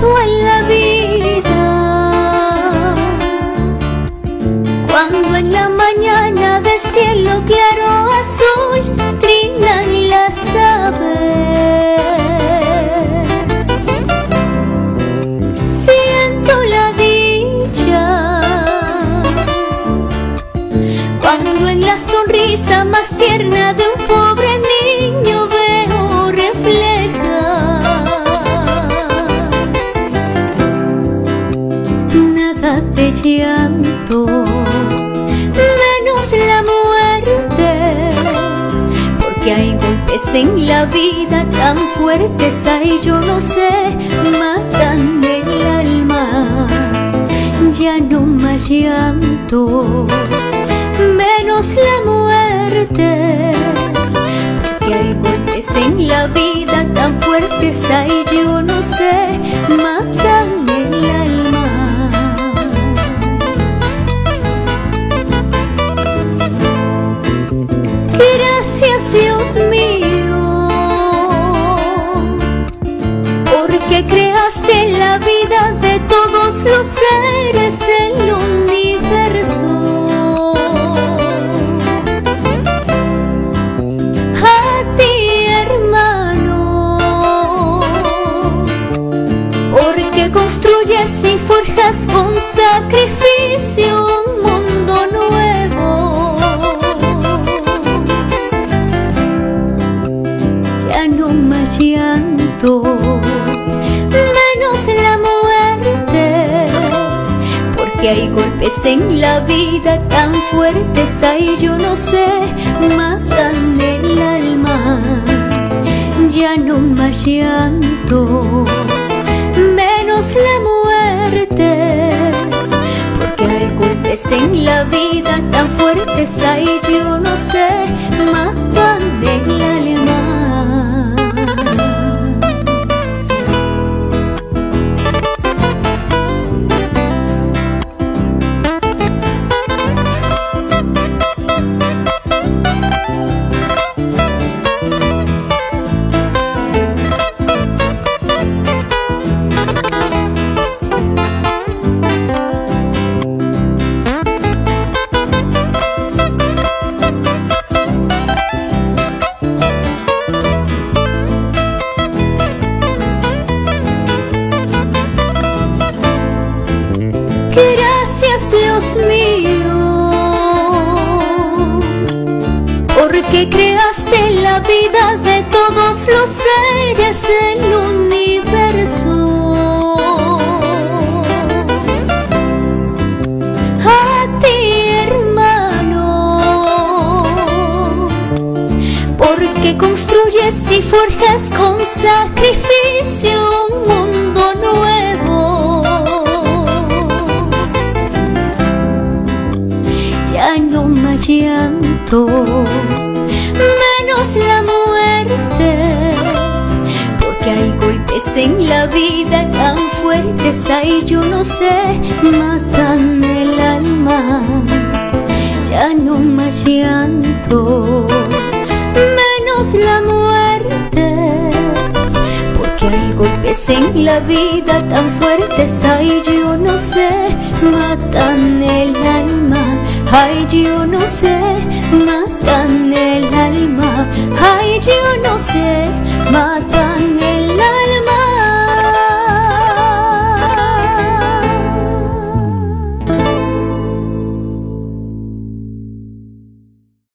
en la vida. Cuando en la mañana del cielo claro azul trinan las aves. Siento la dicha. Cuando en la sonrisa más tierna de un menos la muerte, porque hay golpes en la vida tan fuertes, ay yo no sé, matan el alma, ya no más llanto menos la muerte. Porque hay golpes en la vida porque creaste la vida de todos los seres en lo construyes y forjas con sacrificio un mundo nuevo. Hay golpes en la vida tan fuertes, ahí yo no sé, matan el alma. Ya no más llanto la muerte, porque hay golpes en la vida tan fuertes, ahí yo no sé, matan del alma. Gracias Dios mío, porque creaste la vida de todos los seres del universo. A ti hermano, porque construyes y forjas con sacrificio llanto, menos la muerte, porque hay golpes en la vida tan fuertes, ahí yo no sé, matan el alma, ya no más llanto, menos la muerte, porque hay golpes en la vida tan fuertes, ahí yo no sé, matan el alma. Ay, yo no sé, matan el alma. Ay, yo no sé.